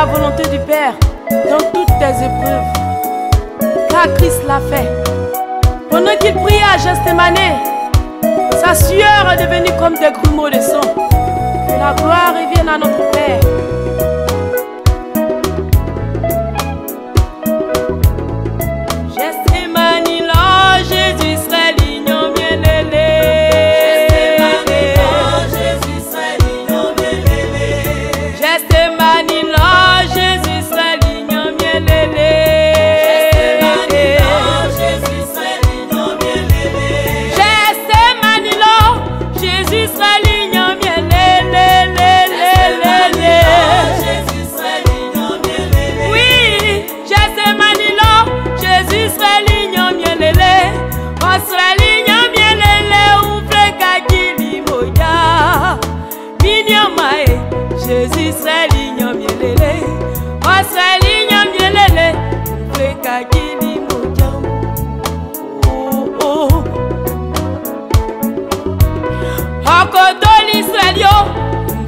la volonté du Père dans toutes tes épreuves. Car Christ l'a fait. Pendant qu'il priait à mané sa sueur est devenue comme des grumeaux de sang. Que la gloire revienne à notre Père. seli nyamyelele o seli nyamyelele mpe kakili mojamu okotoli seli o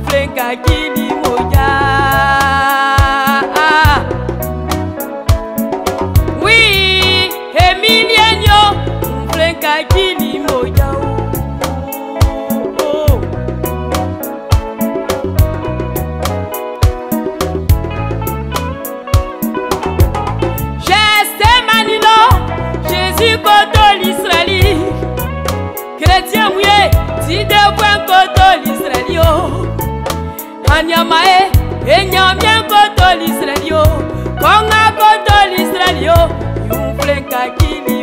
mpe kakili kanyama e enyamye nkotola israeli yo konga kotola israeli yo yumfulenkakili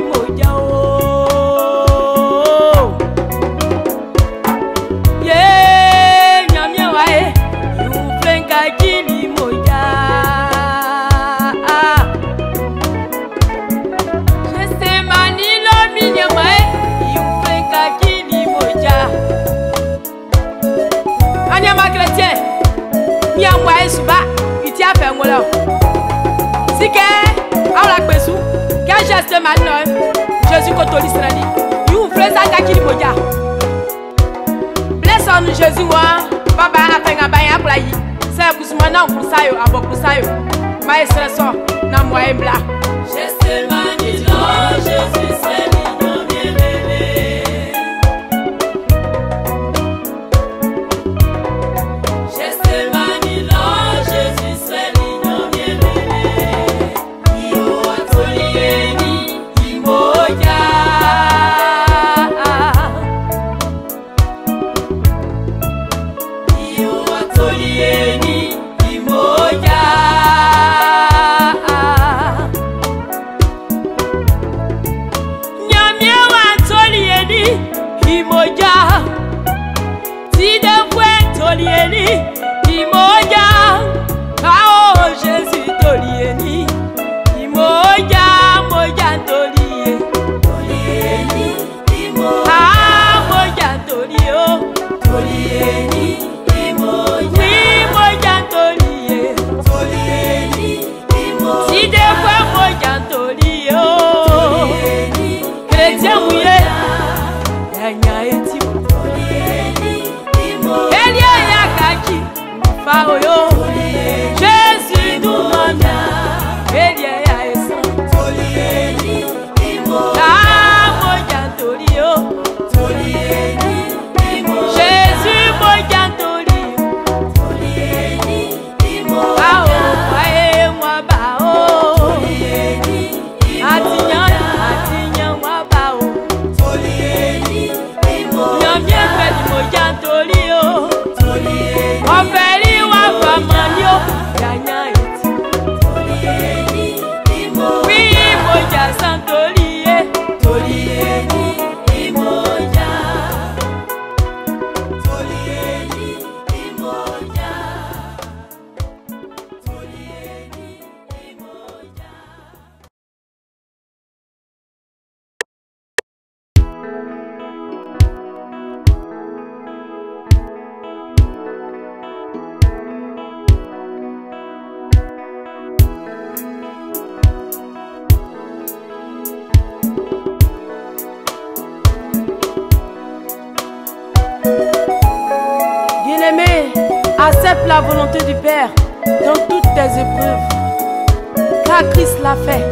ti afɛ ŋo lɛ o sike awo la kpesu kɛ geste ma nɔ jésus kotoli srɛni yiwu flesa kakili modza blessɔn jésus wa baba afɛ ŋa ba ya kpla yi sɛ kusuma na kusa yo abɔ kusa yo ma ye srɛ sɔ na mɔ ye bila. geste ma ni lɔ jésus srɛ. 와우 du Père dans toutes tes épreuves, car Christ l'a fait.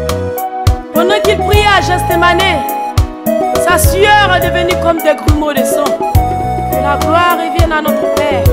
Pendant qu'il priait à mané sa sueur est devenue comme des grumeaux de sang. Que la gloire revienne à notre Père.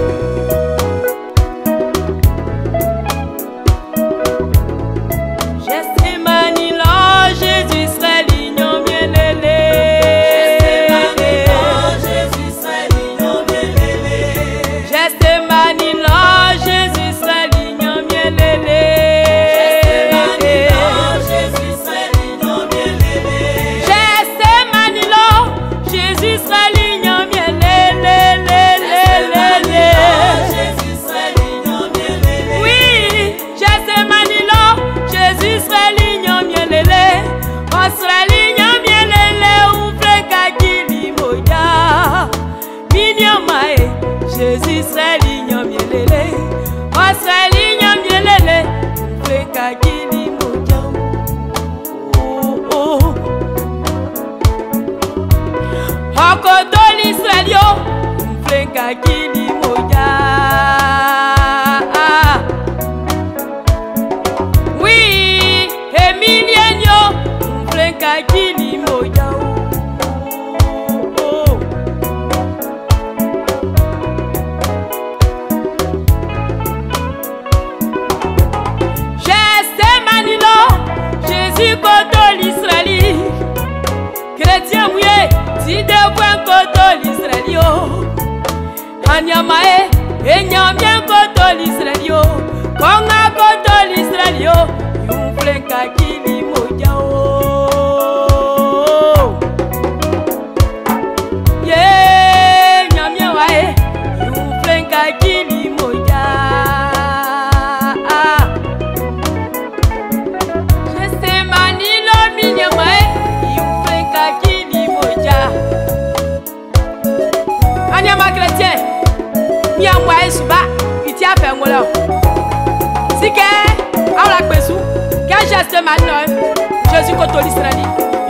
motema na yo jésus kotolisa na li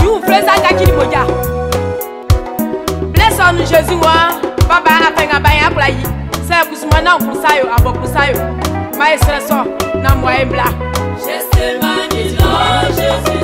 yuvula ezangaki liboya blesson jésus wa baba afenga ba ye abula yi sɛ kusuma na nkulusa yo abɔ kulusa yo ma ye srɛ sɔ na mɔ ye bila jésus mani lɔ jésus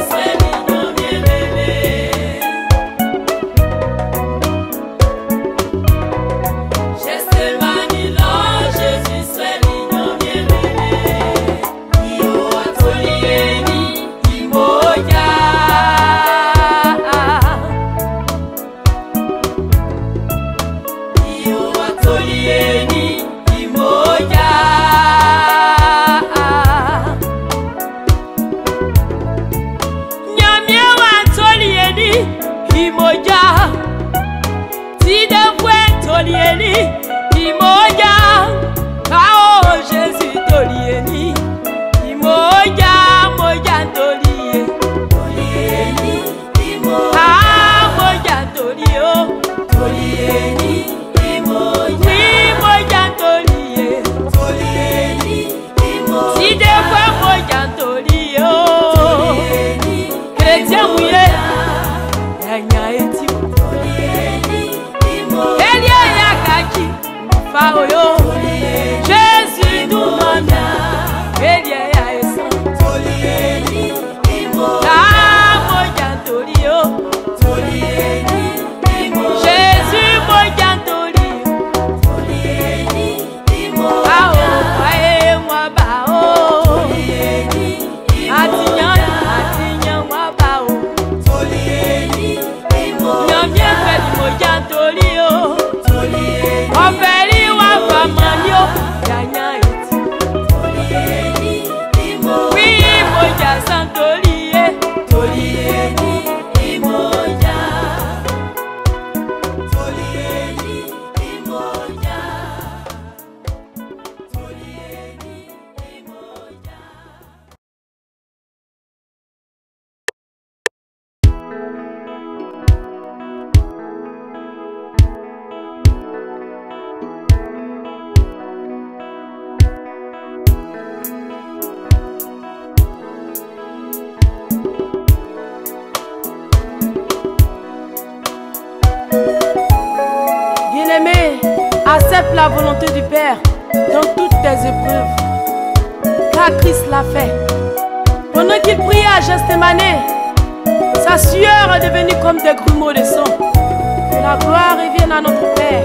la volonté du Père dans toutes tes épreuves. Car Christ l'a fait. Pendant qu'il priait à mané sa sueur est devenue comme des grumeaux de sang. Que la gloire revienne à notre Père.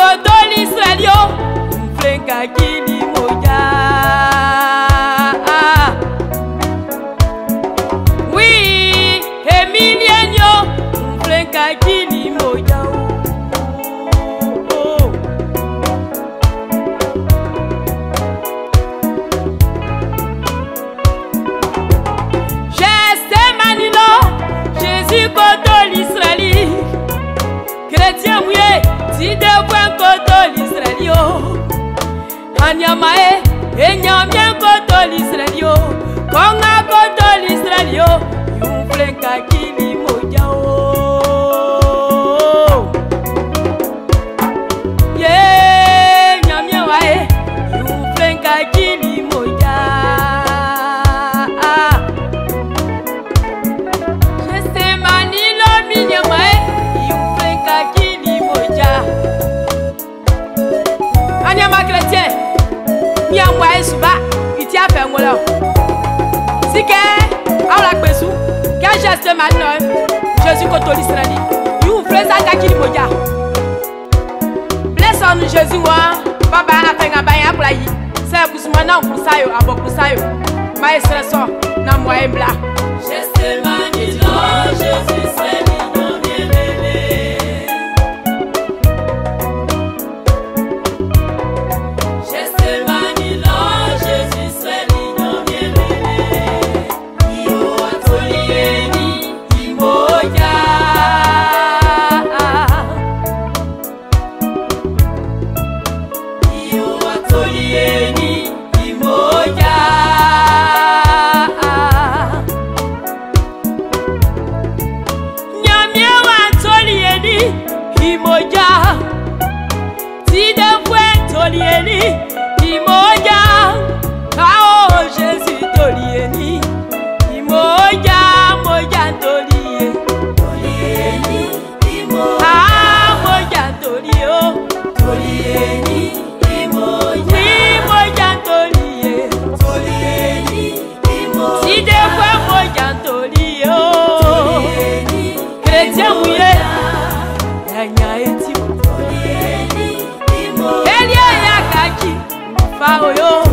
tokotolisa yo mflenkaki limoya nyama ye enyamye kotola israeli yo konga kotola israeli yo yumfule nkakili motema na yo jésus kotolisela ni yuvula ezangaki libodia blesanu jésus wa baba apenga bayakula yi sɛ kusuma na nkulusa yo abɔ ah kulusa yo ma esrɛ sɔ na mɔye bila Jésus m'a dit non, Jésus ìmọ̀já tí dẹ́kun ẹ̀ tó ní ẹni hago yo.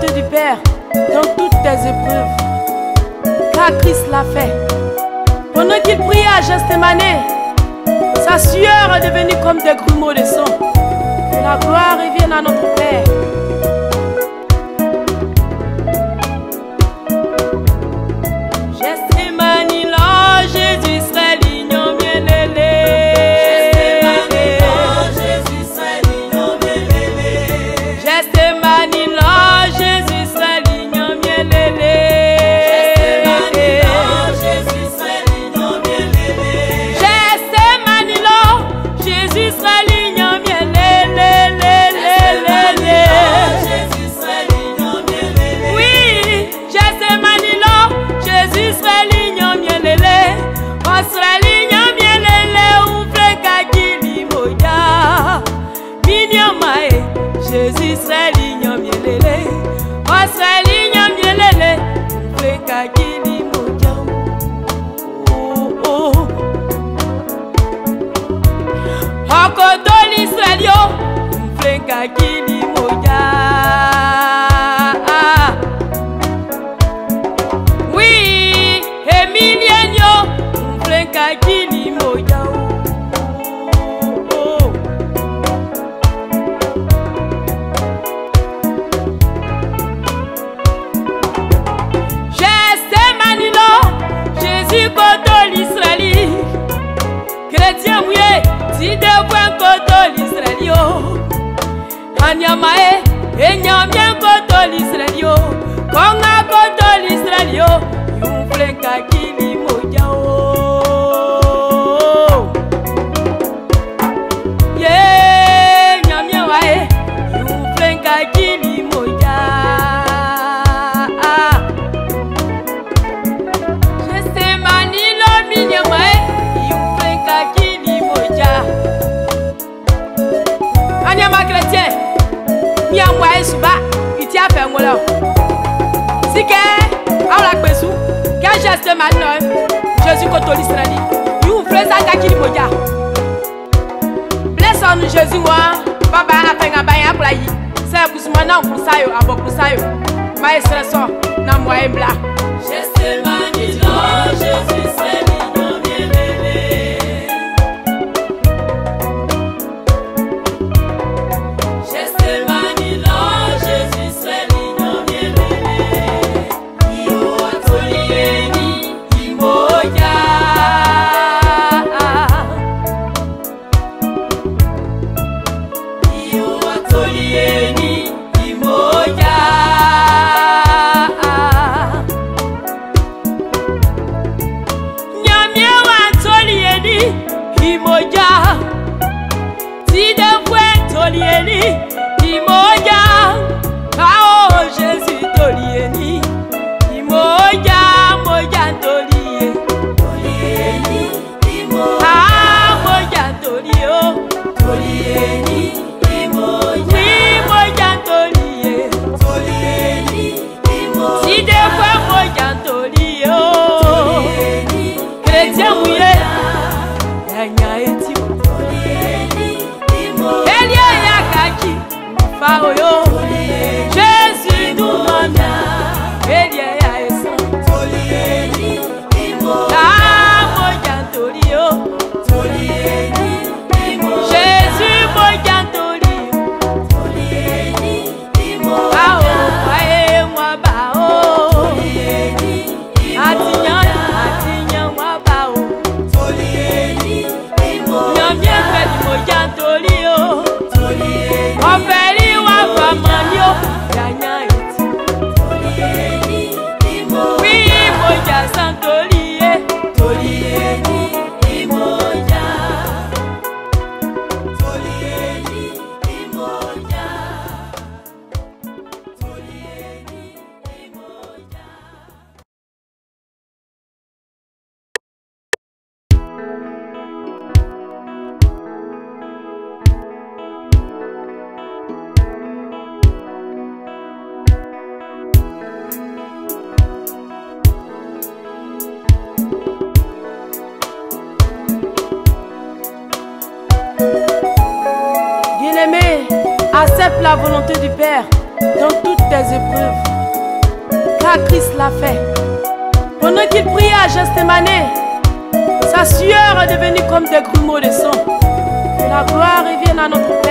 du Père dans toutes tes épreuves. Car Christ l'a fait. Pendant qu'il priait à mané? sa sueur est devenue comme des grumeaux de sang. Que la gloire revienne à notre Père. moi na okusayo abokusayo ah maestre so na mwaembla Je sais magnifique, je suis la volonté du Père dans toutes tes épreuves, car Christ l'a fait. Pendant qu'il priait à Mané, sa sueur est devenue comme des grumeaux de sang. Que la gloire revienne à notre